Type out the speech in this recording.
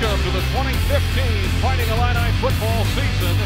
Welcome to the 2015 Fighting Illini football season.